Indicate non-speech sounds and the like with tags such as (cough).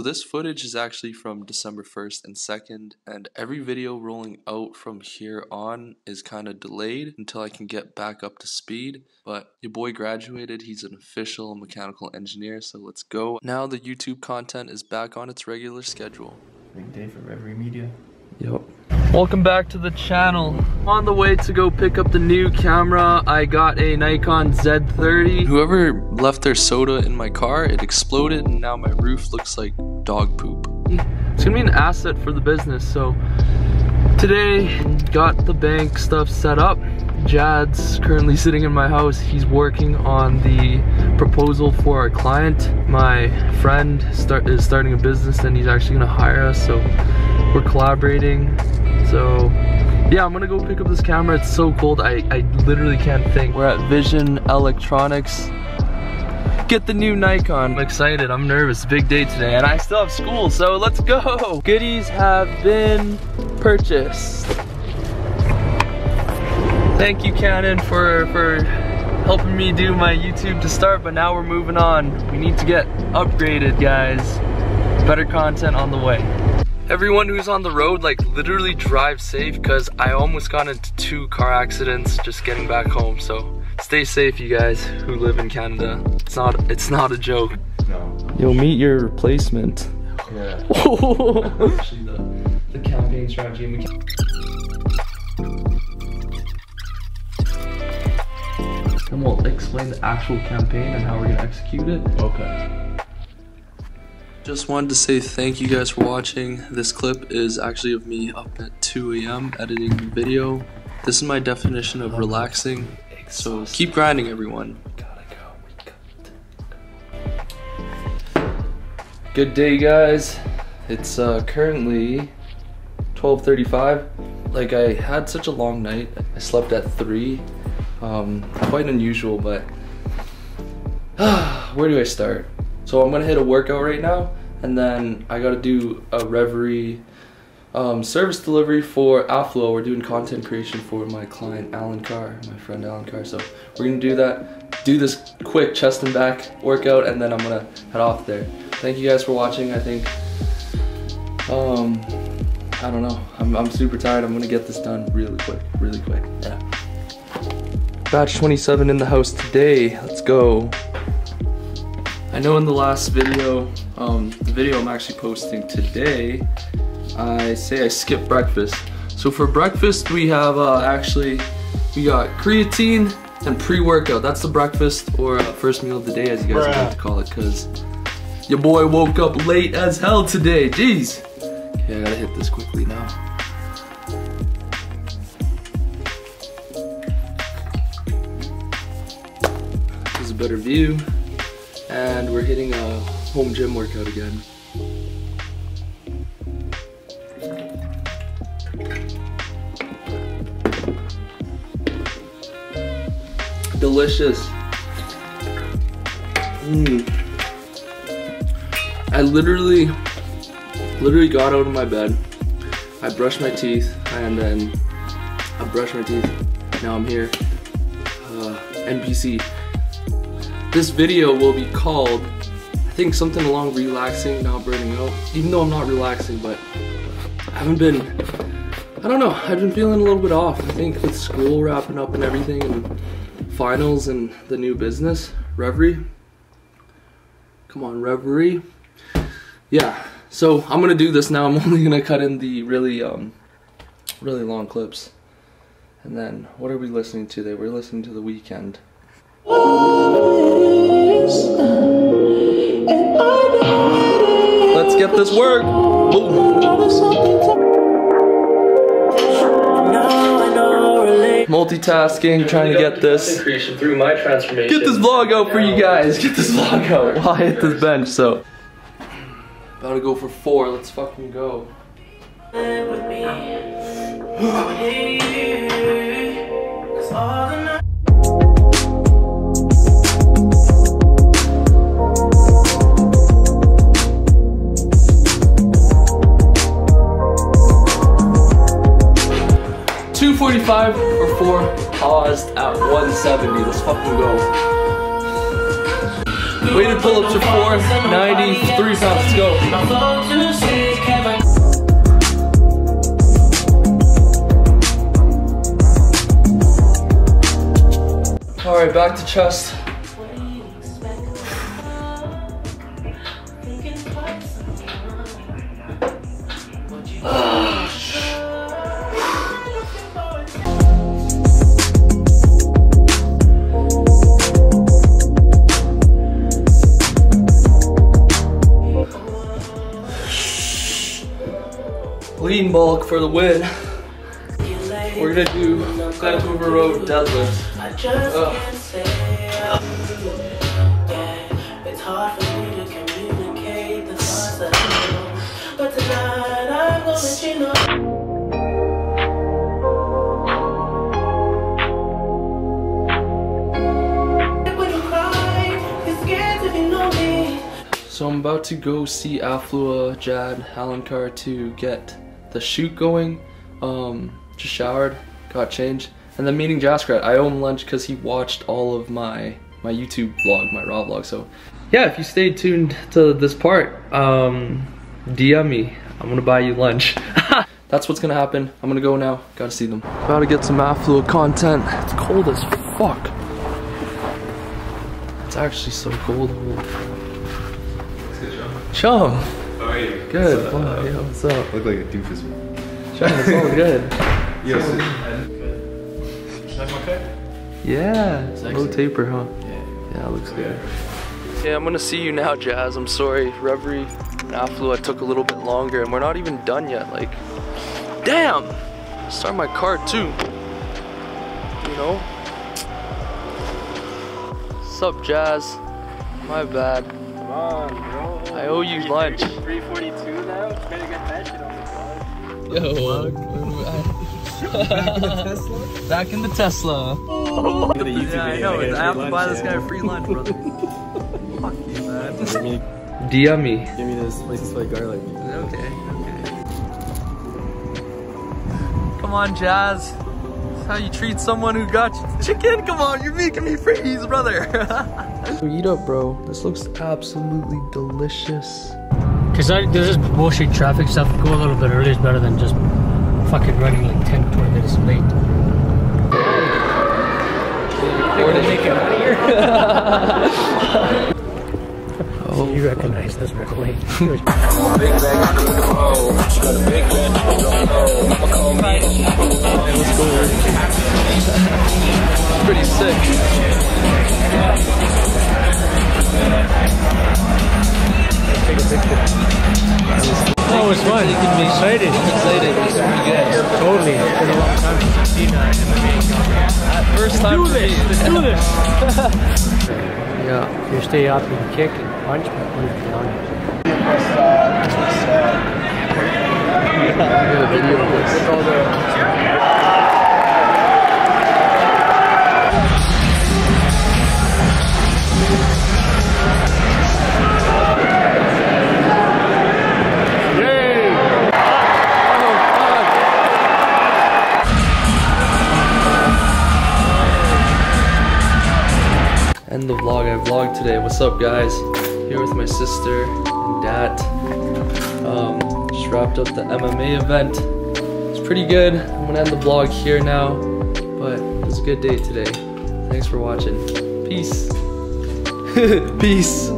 So this footage is actually from December 1st and 2nd, and every video rolling out from here on is kind of delayed until I can get back up to speed. But your boy graduated, he's an official mechanical engineer, so let's go. Now the YouTube content is back on its regular schedule. Big day for Reveri Media. Yep. Welcome back to the channel. On the way to go pick up the new camera, I got a Nikon Z30. Whoever left their soda in my car, it exploded and now my roof looks like dog poop. It's gonna be an asset for the business, so today got the bank stuff set up. Jad's currently sitting in my house. He's working on the proposal for our client. My friend start, is starting a business and he's actually gonna hire us, so we're collaborating so yeah, I'm gonna go pick up this camera. It's so cold, I, I literally can't think. We're at Vision Electronics. Get the new Nikon. I'm excited, I'm nervous, big day today. And I still have school, so let's go. Goodies have been purchased. Thank you Canon for, for helping me do my YouTube to start, but now we're moving on. We need to get upgraded, guys. Better content on the way everyone who's on the road like literally drive safe because I almost got into two car accidents just getting back home so stay safe you guys who live in Canada. It's not it's not a joke. No. You'll meet your replacement. Yeah. (laughs) Actually the, the campaign strategy and we and we'll explain the actual campaign and how we're gonna execute it. Okay just wanted to say thank you guys for watching. This clip is actually of me up at 2 a.m. editing the video. This is my definition of relaxing. So keep grinding everyone. Good day guys. It's uh, currently 12.35. Like I had such a long night. I slept at 3. Um, quite unusual but (sighs) where do I start? So I'm gonna hit a workout right now and then I gotta do a Reveri um, service delivery for Aflua. We're doing content creation for my client Alan Carr, my friend Alan Carr. So we're gonna do that, do this quick chest and back workout, and then I'm gonna head off there. Thank you guys for watching. I think, um, I don't know. I'm, I'm super tired. I'm gonna get this done really quick, really quick. Yeah. Batch 27 in the house today. Let's go. I know in the last video, um, video I'm actually posting today, I say I skipped breakfast. So for breakfast, we have uh, actually, we got creatine and pre-workout. That's the breakfast or uh, first meal of the day as you guys Bruh. like to call it because your boy woke up late as hell today. Jeez. Okay, I gotta hit this quickly now. This is a better view and we're hitting a home gym workout again. Delicious. Mmm. I literally, literally got out of my bed. I brushed my teeth and then I brushed my teeth. Now I'm here. Uh, NPC this video will be called, think something along relaxing, not burning out. Even though I'm not relaxing, but I haven't been, I don't know, I've been feeling a little bit off. I think with school wrapping up and everything and finals and the new business, Reveri. Come on, Reveri. Yeah, so I'm gonna do this now. I'm (laughs) only gonna cut in the really, um, really long clips. And then, what are we listening to today? We're listening to The Weeknd. Get work. Multitasking, trying to get this. Through my transformation. Get this vlog out for you guys. Get this vlog out (laughs) while I hit this bench. So, about to go for four. Let's fucking go. 245 or 4 paused at 170. Let's fucking go. Weighted pull-ups are 490, three pounds. Let's go. All right, back to chest. Lean bulk for the win. We're gonna do Vancouver Road deadlift. Ugh. It's hard for me to communicate the thoughts that I know. But tonight I'm gonna let you know. When you cry, you're scared to be lonely. So I'm about to go see Aflua, Jad, Halankar to get the shoot going. Um, just showered, got changed, and then meeting Jaskrat. I owe him lunch because he watched all of my my YouTube vlog, my raw vlog. So yeah, if you stayed tuned to this part, um, DM me. I'm gonna buy you lunch. (laughs) That's what's gonna happen. I'm gonna go now. Gotta see them. To get some Aflua content. It's cold as fuck. It's actually so cold. Chum. How are you? Good. What's up? Yeah, what's up? Look like a doofus. Chum, it's all good. (laughs) Yes. Yeah. Low taper, huh? Yeah. Yeah, it looks good. Yeah, I'm gonna see you now, Jas. I'm sorry. Reveri and Aflua took a little bit longer, and we're not even done yet. Like, damn! Start my car too. You know? Sup, Jas? My bad. Come on, bro. I owe you lunch. 342 now? Better get that shit on the card. Yo, (laughs) back in the Tesla. Yeah, I know. I have to buy this guy a free lunch, brother. (laughs) Fuck you, man. DM me. Give me this license plate garlic. Okay, okay. Come on, Jas. That's how you treat someone who got you chicken. Come on, you're making me freeze, brother. (laughs) Eat up, bro. This looks absolutely delicious. Cause I, there's just bullshit traffic stuff. Go a little bit early is better than just fucking running like 10, 20 minutes late. Oh, (laughs) You recognize this real late. pretty sick. It was fun. Excited. Excited. It's pretty good. Totally. It's been a long time since I've seen uh, MMA. First time Do for this. me. Let's do this. (laughs) Yeah. You stay up and kick and punch, but when you're down, I got a video of this. Today. What's up, guys? Here with my sister and dad. Um, just wrapped up the MMA event. It's pretty good. I'm gonna end the vlog here now, but it was a good day today. Thanks for watching. Peace. (laughs) Peace.